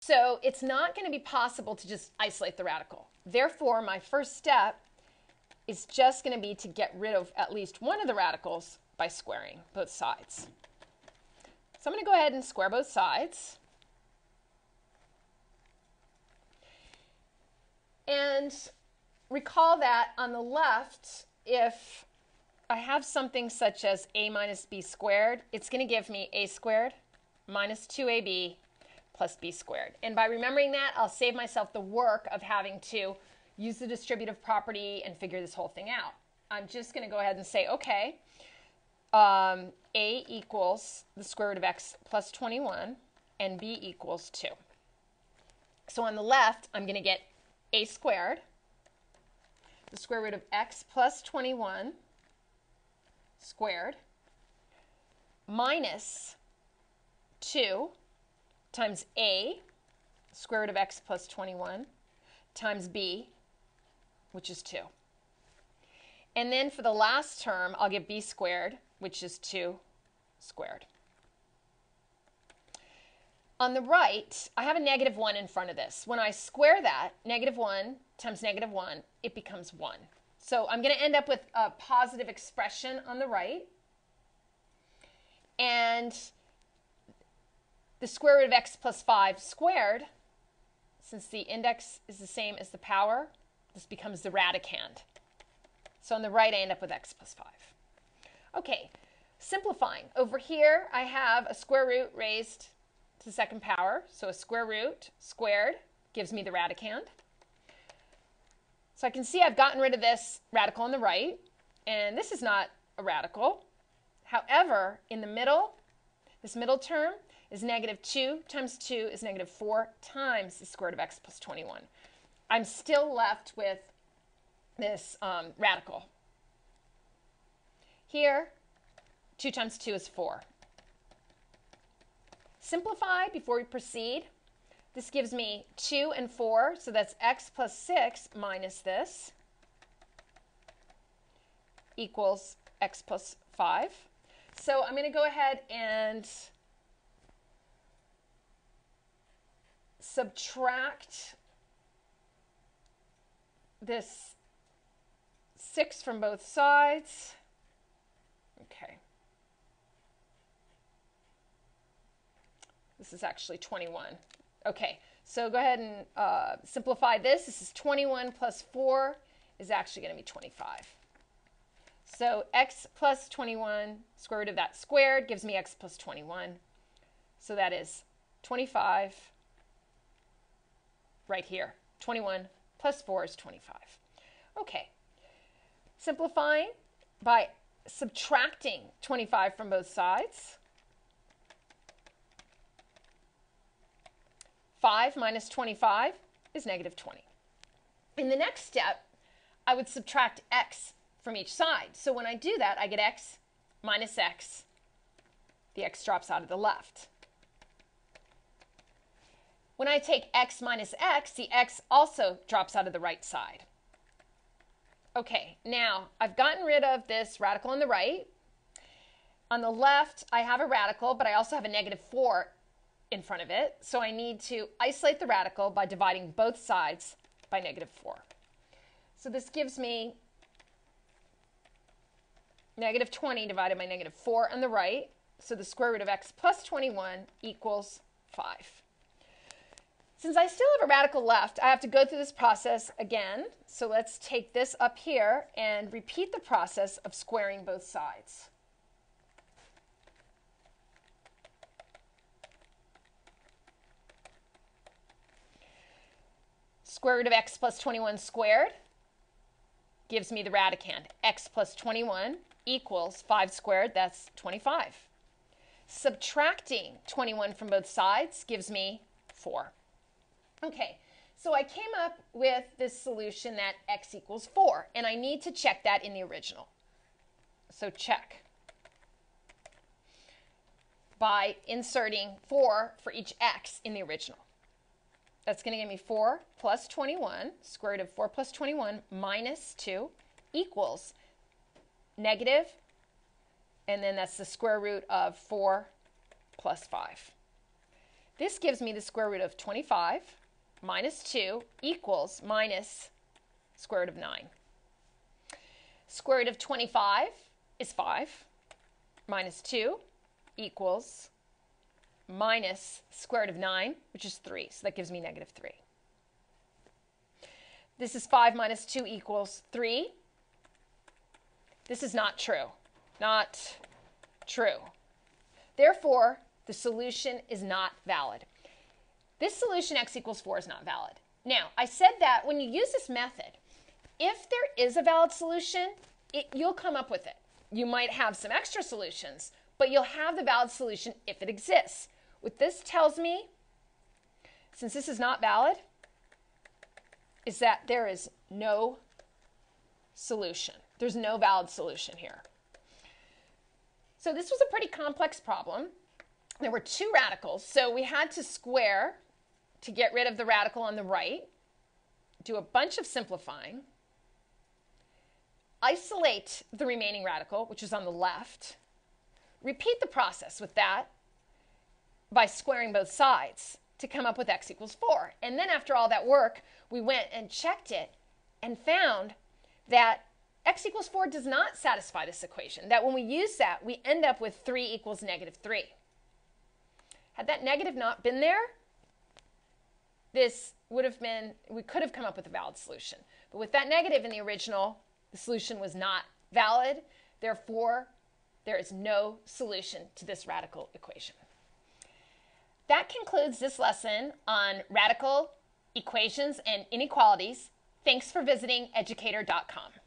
So it's not going to be possible to just isolate the radical. Therefore, my first step is just going to be to get rid of at least one of the radicals by squaring both sides. So I'm going to go ahead and square both sides. And recall that on the left, if I have something such as a minus b squared, it's going to give me a squared minus 2ab plus b squared. And by remembering that, I'll save myself the work of having to use the distributive property and figure this whole thing out. I'm just going to go ahead and say, okay, um, a equals the square root of x plus 21, and b equals 2. So on the left, I'm going to get a squared, the square root of x plus 21 squared, minus 2 times a, square root of x plus 21, times b, which is 2. And then for the last term, I'll get b squared, which is 2 squared. On the right, I have a negative 1 in front of this. When I square that, negative 1 times negative 1, it becomes 1. So I'm going to end up with a positive expression on the right. And the square root of x plus 5 squared, since the index is the same as the power, this becomes the radicand. So on the right, I end up with x plus 5. Okay, simplifying. Over here, I have a square root raised to the second power. So a square root squared gives me the radicand. So I can see I've gotten rid of this radical on the right, and this is not a radical. However, in the middle, this middle term is negative 2 times 2 is negative 4 times the square root of x plus 21. I'm still left with this um, radical. Here, 2 times 2 is 4. Simplify before we proceed. This gives me 2 and 4, so that's x plus 6 minus this equals x plus 5. So I'm going to go ahead and subtract this 6 from both sides. Okay. This is actually 21. Okay, so go ahead and uh, simplify this. This is 21 plus 4 is actually going to be 25. So x plus 21, square root of that squared, gives me x plus 21. So that is 25 right here. 21 plus 4 is 25. Okay, simplifying by subtracting 25 from both sides. 5 minus 25 is negative 20. In the next step, I would subtract x from each side. So when I do that, I get x minus x. The x drops out of the left. When I take x minus x, the x also drops out of the right side. Okay, now I've gotten rid of this radical on the right. On the left, I have a radical, but I also have a negative 4 in front of it. So I need to isolate the radical by dividing both sides by negative 4. So this gives me negative 20 divided by negative 4 on the right. So the square root of x plus 21 equals 5. Since I still have a radical left, I have to go through this process again. So let's take this up here and repeat the process of squaring both sides. Square root of x plus 21 squared gives me the radicand. x plus 21 equals 5 squared, that's 25. Subtracting 21 from both sides gives me 4. Okay, so I came up with this solution that x equals 4, and I need to check that in the original. So check by inserting 4 for each x in the original. That's going to give me 4 plus 21, square root of 4 plus 21 minus 2 equals negative, and then that's the square root of 4 plus 5. This gives me the square root of 25 minus 2 equals minus square root of 9. Square root of 25 is 5 minus 2 equals minus square root of 9, which is 3. So that gives me negative 3. This is 5 minus 2 equals 3. This is not true. Not true. Therefore, the solution is not valid. This solution x equals 4 is not valid. Now, I said that when you use this method, if there is a valid solution, it, you'll come up with it. You might have some extra solutions, but you'll have the valid solution if it exists. What this tells me, since this is not valid, is that there is no solution. There's no valid solution here. So this was a pretty complex problem. There were two radicals, so we had to square to get rid of the radical on the right, do a bunch of simplifying, isolate the remaining radical, which is on the left, repeat the process with that by squaring both sides to come up with x equals 4. And then after all that work, we went and checked it and found that x equals 4 does not satisfy this equation, that when we use that, we end up with 3 equals negative 3. Had that negative not been there, this would have been, we could have come up with a valid solution. But with that negative in the original, the solution was not valid. Therefore, there is no solution to this radical equation. That concludes this lesson on radical equations and inequalities. Thanks for visiting educator.com.